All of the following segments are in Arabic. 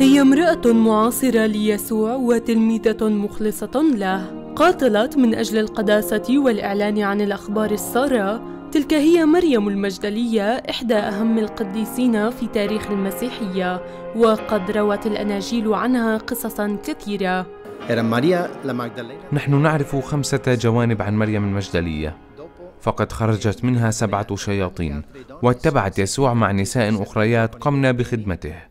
هي امرأة معاصرة ليسوع وتلميذة مخلصة له. قاتلت من أجل القداسة والإعلان عن الأخبار السارة. تلك هي مريم المجدلية إحدى أهم القديسين في تاريخ المسيحية. وقد روت الأناجيل عنها قصصا كثيرة. نحن نعرف خمسة جوانب عن مريم المجدلية. فقد خرجت منها سبعة شياطين واتبعت يسوع مع نساء أخريات قمن بخدمته.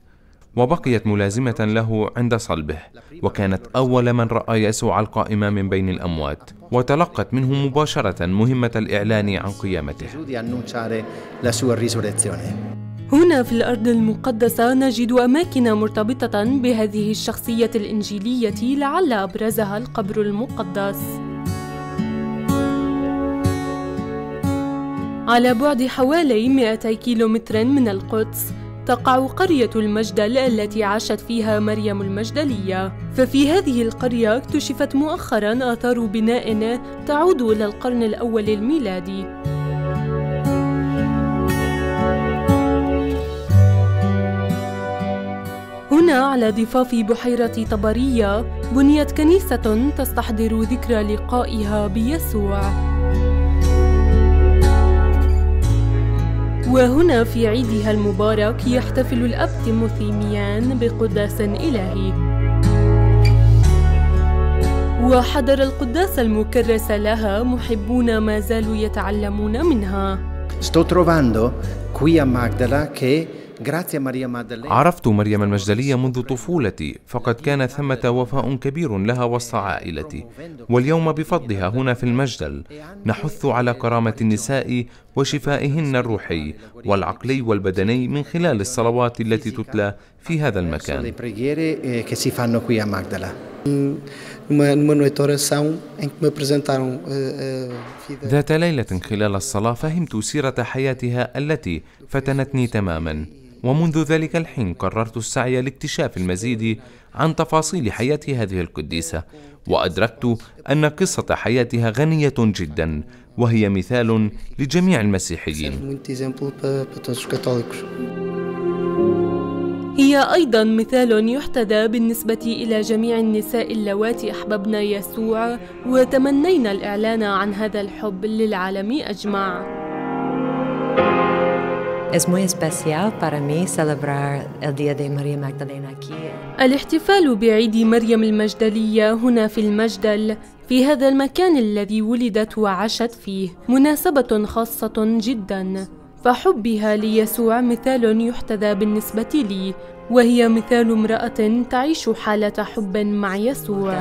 وبقيت ملازمة له عند صلبه وكانت أول من رأى يسوع القائم من بين الأموات وتلقت منه مباشرة مهمة الإعلان عن قيامته. هنا في الأرض المقدسة نجد أماكن مرتبطة بهذه الشخصية الإنجيلية لعل أبرزها القبر المقدس. على بعد حوالي 200 كيلومتر من القدس. تقع قرية المجدل التي عاشت فيها مريم المجدلية. ففي هذه القرية اكتشفت مؤخرا آثار بناء تعود إلى القرن الأول الميلادي. هنا على ضفاف بحيرة طبرية بنيت كنيسة تستحضر ذكرى لقائها بيسوع. وهنا في عيدها المبارك يحتفل الأب تيموثيميان بقداس إلهي. وحضر القداس المكرس لها محبون ما زالوا يتعلمون منها. Sto trovando qui a Magdala che عرفت مريم المجدلية منذ طفولتي فقد كان ثمة وفاء كبير لها وسط عائلتي واليوم بفضلها هنا في المجدل. نحث على كرامة النساء وشفائهن الروحي والعقلي والبدني من خلال الصلوات التي تتلى في هذا المكان. ذات ليلة خلال الصلاة فهمت سيرة حياتها التي فتنتني تماما. ومنذ ذلك الحين قررت السعي لاكتشاف المزيد عن تفاصيل حياة هذه القديسة وأدركت أن قصة حياتها غنية جدا وهي مثال لجميع المسيحيين. هي أيضا مثال يحتذى بالنسبة إلى جميع النساء اللواتي أحببن يسوع وتمنين الإعلان عن هذا الحب للعالم أجمع. Es muy especial para mí celebrar el Día de María Magdalena aquí. الاحتفال بعيد مريم المجدلية هنا في المجدل في هذا المكان الذي ولدت وعاشت فيه مناسبة خاصة جدا فحبها ليسوع مثال يحتذى بالنسبة لي وهي مثال امرأة تعيش حالة حب مع يسوع.